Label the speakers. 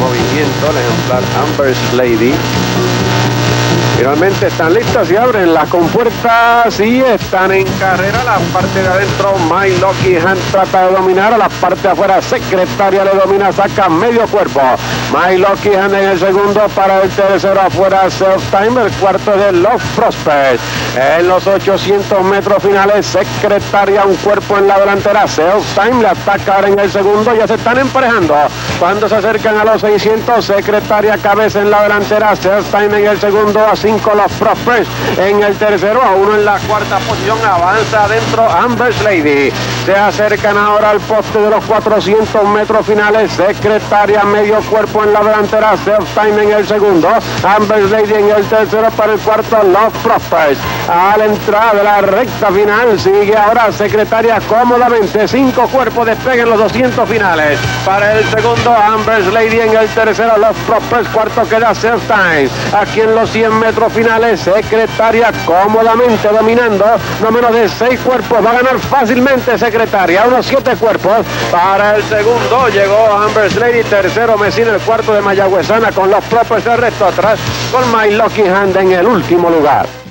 Speaker 1: movimiento el ejemplar Amber's Lady. Finalmente están listos y abren las compuertas y están en carrera. La parte de adentro, My Lucky Hand trata de dominar. A la parte de afuera, Secretaria le domina, saca medio cuerpo. My Lucky Hand en el segundo para el tercero afuera, Self Time. El cuarto de Love Prospect. En los 800 metros finales, Secretaria un cuerpo en la delantera. Self Time le ataca en el segundo. Ya se están emparejando. Cuando se acercan a los 600, Secretaria cabeza en la delantera. Self Time en el segundo. Así los Prospers en el tercero, a uno en la cuarta posición, avanza adentro Amber's Lady. Se acercan ahora al poste de los 400 metros finales, secretaria medio cuerpo en la delantera, Self Time en el segundo, Amber's Lady en el tercero, para el cuarto Los Prospers. A la entrada de la recta final sigue ahora secretaria cómodamente, cinco cuerpos despeguen los 200 finales. Para el segundo, Amber's Lady en el tercero, Los Prospers, cuarto queda Self Time. Aquí en los 100 metros finales, secretaria cómodamente dominando, no menos de seis cuerpos, va a ganar fácilmente secretaria, unos siete cuerpos. Para el segundo, llegó Amber Lady, tercero Messina, el cuarto de Mayagüezana con los propios el resto atrás, con My Lucky Hand en el último lugar.